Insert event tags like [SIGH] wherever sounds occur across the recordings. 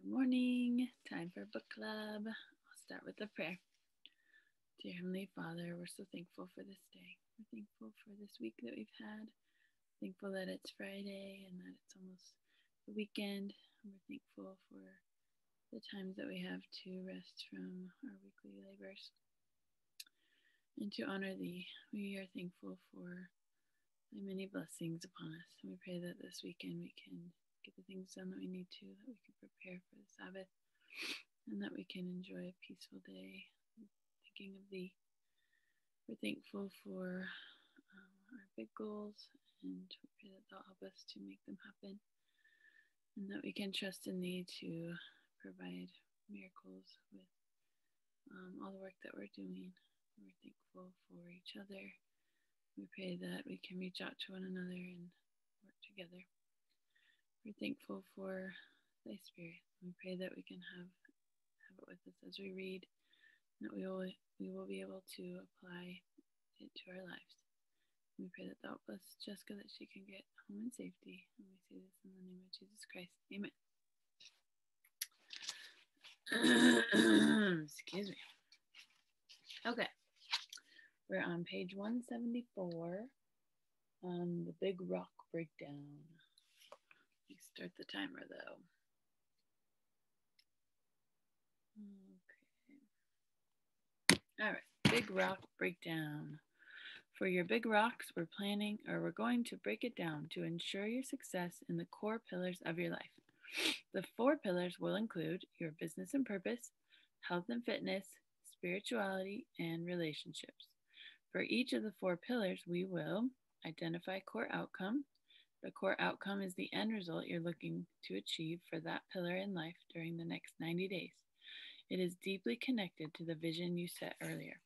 Good morning. Time for book club. I'll start with a prayer. Dear Heavenly Father, we're so thankful for this day. We're thankful for this week that we've had. Thankful that it's Friday and that it's almost the weekend. We're thankful for the times that we have to rest from our weekly labors and to honor Thee. We are thankful for Thy many blessings upon us. And we pray that this weekend we can get the things done that we need to, that we can prepare for the Sabbath, and that we can enjoy a peaceful day thinking of the, We're thankful for um, our big goals, and we pray that They'll help us to make them happen, and that we can trust in Thee to provide miracles with um, all the work that we're doing. We're thankful for each other. We pray that we can reach out to one another and work together. We're thankful for Thy Spirit. We pray that we can have have it with us as we read, and that we will we will be able to apply it to our lives. We pray that thou bless Jessica that she can get home in safety. And we say this in the name of Jesus Christ. Amen. [COUGHS] Excuse me. Okay. We're on page 174 on the big rock breakdown start the timer though. Okay. All right, big rock breakdown. For your big rocks, we're planning or we're going to break it down to ensure your success in the core pillars of your life. The four pillars will include your business and purpose, health and fitness, spirituality, and relationships. For each of the four pillars, we will identify core outcome, the core outcome is the end result you're looking to achieve for that pillar in life during the next 90 days. It is deeply connected to the vision you set earlier.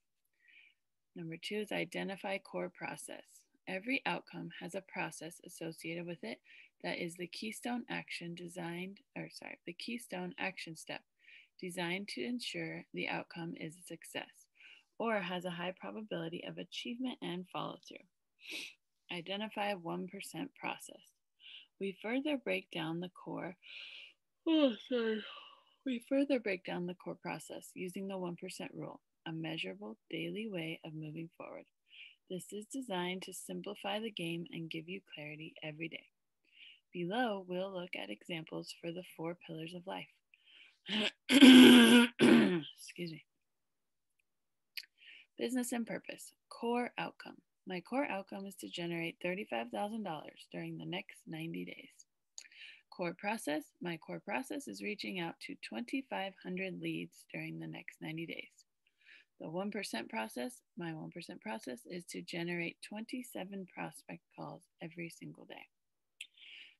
Number two is identify core process. Every outcome has a process associated with it that is the keystone action designed, or sorry, the keystone action step designed to ensure the outcome is a success or has a high probability of achievement and follow through. Identify 1% process. We further break down the core. Oh, sorry. We further break down the core process using the 1% rule, a measurable daily way of moving forward. This is designed to simplify the game and give you clarity every day. Below, we'll look at examples for the four pillars of life. [COUGHS] Excuse me. Business and purpose, core outcome. My core outcome is to generate $35,000 during the next 90 days. Core process My core process is reaching out to 2,500 leads during the next 90 days. The 1% process My 1% process is to generate 27 prospect calls every single day.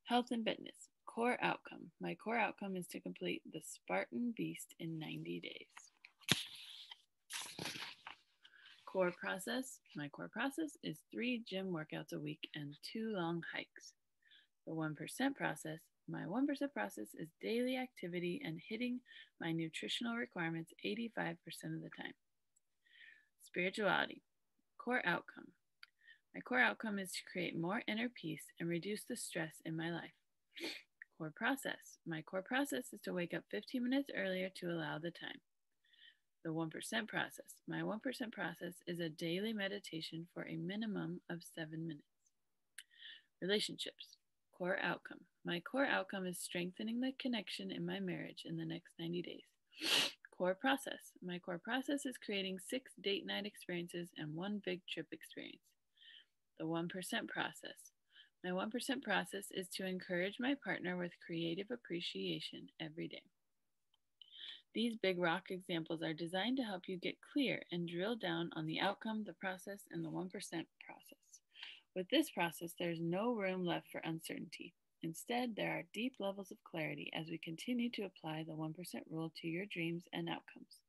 Health and fitness Core outcome My core outcome is to complete the Spartan Beast in 90 days core process, my core process is three gym workouts a week and two long hikes. The 1% process, my 1% process is daily activity and hitting my nutritional requirements 85% of the time. Spirituality, core outcome. My core outcome is to create more inner peace and reduce the stress in my life. Core process. My core process is to wake up 15 minutes earlier to allow the time the 1% process. My 1% process is a daily meditation for a minimum of seven minutes. Relationships, core outcome. My core outcome is strengthening the connection in my marriage in the next 90 days. Core process. My core process is creating six date night experiences and one big trip experience. The 1% process. My 1% process is to encourage my partner with creative appreciation every day. These big rock examples are designed to help you get clear and drill down on the outcome, the process, and the 1% process. With this process, there's no room left for uncertainty. Instead, there are deep levels of clarity as we continue to apply the 1% rule to your dreams and outcomes.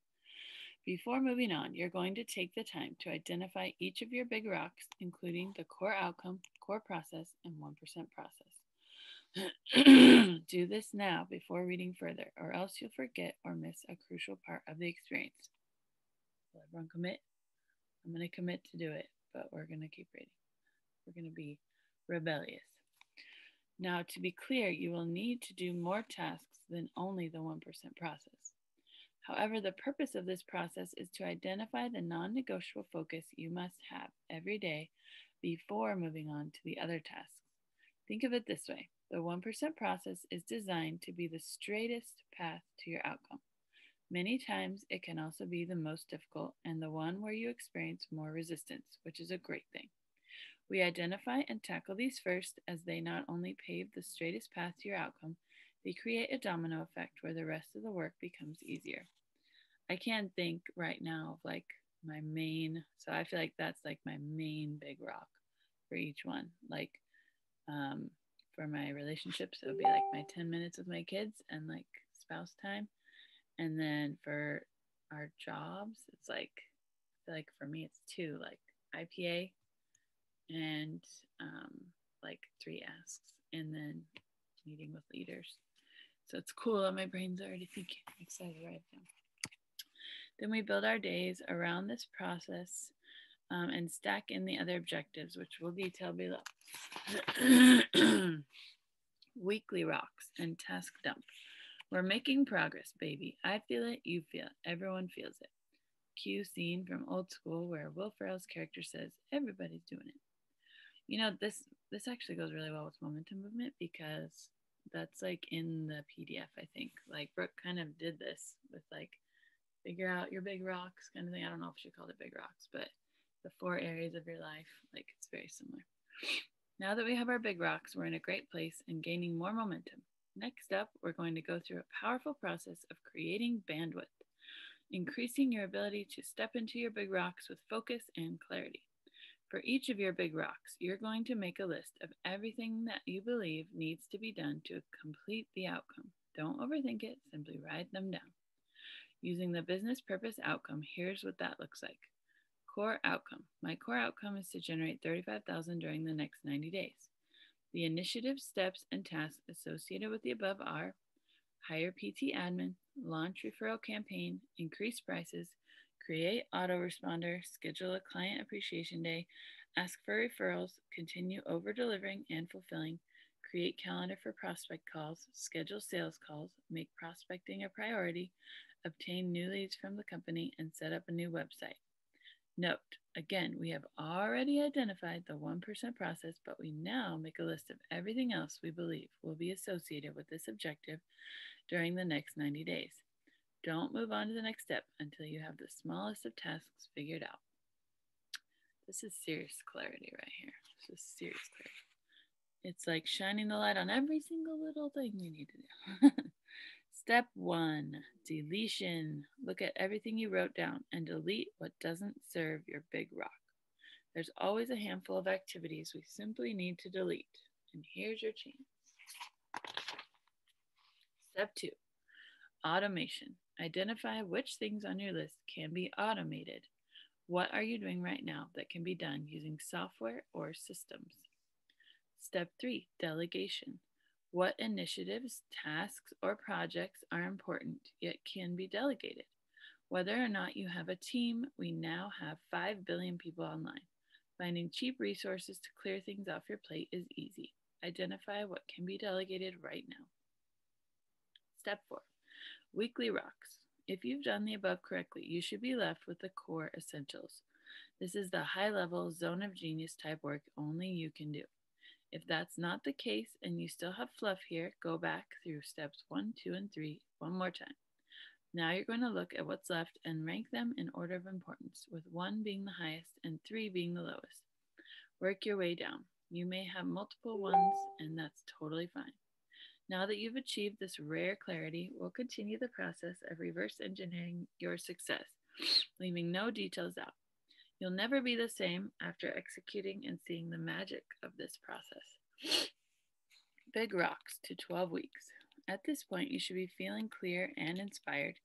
Before moving on, you're going to take the time to identify each of your big rocks, including the core outcome, core process, and 1% process. [CLEARS THROAT] Do this now before reading further, or else you'll forget or miss a crucial part of the experience. Will everyone commit? I'm going to commit to do it, but we're going to keep reading. We're going to be rebellious. Now, to be clear, you will need to do more tasks than only the 1% process. However, the purpose of this process is to identify the non negotiable focus you must have every day before moving on to the other tasks. Think of it this way the 1% process is designed to be the straightest path to your outcome. Many times, it can also be the most difficult and the one where you experience more resistance, which is a great thing. We identify and tackle these first as they not only pave the straightest path to your outcome, they create a domino effect where the rest of the work becomes easier. I can't think right now of like my main, so I feel like that's like my main big rock for each one. Like um, for my relationships, it would be like my 10 minutes with my kids and like spouse time. And then for our jobs, it's like, like for me, it's two like IPA and um, like three asks, and then meeting with leaders. So it's cool. That my brain's already thinking. I'm excited right now. Then we build our days around this process um, and stack in the other objectives, which we'll detail below. [CLEARS THROAT] Weekly rocks and task dump. We're making progress, baby. I feel it, you feel it, everyone feels it. Cue scene from old school where Will Ferrell's character says, Everybody's doing it. You know, this this actually goes really well with momentum movement because that's like in the PDF, I think. Like Brooke kind of did this with like figure out your big rocks kind of thing. I don't know if she called it big rocks, but the four areas of your life, like it's very similar. Now that we have our big rocks, we're in a great place and gaining more momentum. Next up, we're going to go through a powerful process of creating bandwidth, increasing your ability to step into your big rocks with focus and clarity. For each of your big rocks, you're going to make a list of everything that you believe needs to be done to complete the outcome. Don't overthink it, simply write them down. Using the business purpose outcome, here's what that looks like. Core outcome. My core outcome is to generate 35,000 during the next 90 days. The initiative steps and tasks associated with the above are hire PT admin, launch referral campaign, increase prices, create autoresponder, schedule a client appreciation day, ask for referrals, continue over delivering and fulfilling, create calendar for prospect calls, schedule sales calls, make prospecting a priority, obtain new leads from the company, and set up a new website. Note, again, we have already identified the 1% process, but we now make a list of everything else we believe will be associated with this objective during the next 90 days. Don't move on to the next step until you have the smallest of tasks figured out. This is serious clarity right here. This is serious clarity. It's like shining the light on every single little thing you need to do. [LAUGHS] Step one, deletion. Look at everything you wrote down and delete what doesn't serve your big rock. There's always a handful of activities we simply need to delete. And here's your chance. Step two, automation. Identify which things on your list can be automated. What are you doing right now that can be done using software or systems? Step three, delegation. What initiatives, tasks, or projects are important yet can be delegated? Whether or not you have a team, we now have 5 billion people online. Finding cheap resources to clear things off your plate is easy. Identify what can be delegated right now. Step 4 Weekly Rocks. If you've done the above correctly, you should be left with the core essentials. This is the high level zone of genius type work only you can do. If that's not the case and you still have fluff here, go back through steps one, two, and three one more time. Now you're going to look at what's left and rank them in order of importance, with one being the highest and three being the lowest. Work your way down. You may have multiple ones, and that's totally fine. Now that you've achieved this rare clarity, we'll continue the process of reverse engineering your success, leaving no details out. You'll never be the same after executing and seeing the magic of this process. [GASPS] Big rocks to 12 weeks. At this point, you should be feeling clear and inspired.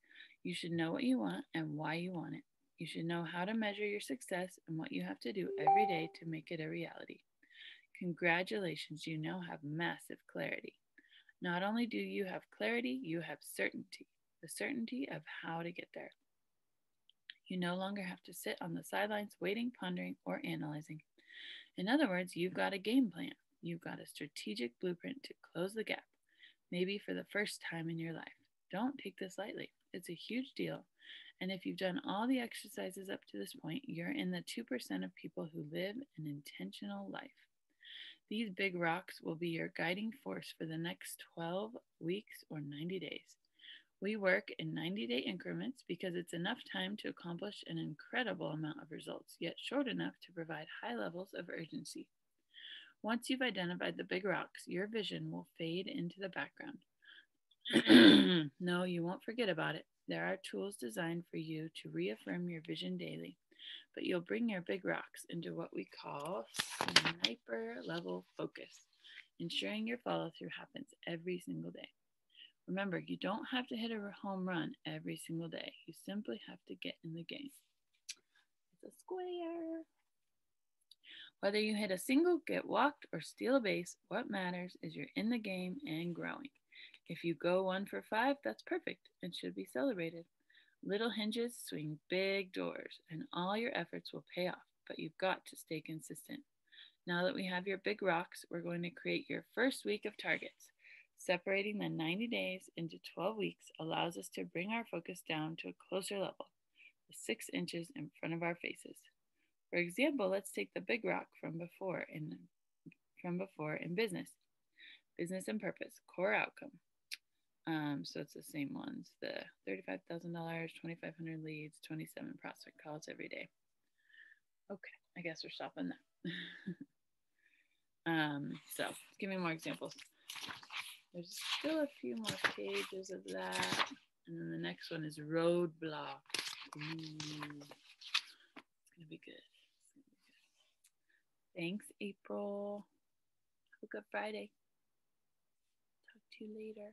You should know what you want and why you want it. You should know how to measure your success and what you have to do every day to make it a reality. Congratulations, you now have massive clarity. Not only do you have clarity, you have certainty the certainty of how to get there. You no longer have to sit on the sidelines waiting, pondering, or analyzing. In other words, you've got a game plan. You've got a strategic blueprint to close the gap, maybe for the first time in your life. Don't take this lightly. It's a huge deal. And if you've done all the exercises up to this point, you're in the 2% of people who live an intentional life. These big rocks will be your guiding force for the next 12 weeks or 90 days. We work in 90 day increments because it's enough time to accomplish an incredible amount of results, yet short enough to provide high levels of urgency. Once you've identified the big rocks, your vision will fade into the background. [CLEARS THROAT] no, you won't forget about it. There are tools designed for you to reaffirm your vision daily, but you'll bring your big rocks into what we call sniper level focus, ensuring your follow through happens every single day. Remember, you don't have to hit a home run every single day. You simply have to get in the game. It's a square. Whether you hit a single, get walked, or steal a base, what matters is you're in the game and growing. If you go one for five, that's perfect and should be celebrated. Little hinges swing big doors, and all your efforts will pay off, but you've got to stay consistent. Now that we have your big rocks, we're going to create your first week of targets. Separating the 90 days into 12 weeks allows us to bring our focus down to a closer level, the six inches in front of our faces. For example, let's take the big rock from before in from before in business. Business and purpose, core outcome. Um, so it's the same ones: the thirty-five thousand dollars, twenty-five hundred leads, twenty-seven prospect calls every day. Okay, I guess we're stopping there. [LAUGHS] um, so give me more examples. There's still a few more pages of that. And then the next one is roadblock. Ooh, it's gonna be good. Thanks, April. Have a good Friday. Talk to you later.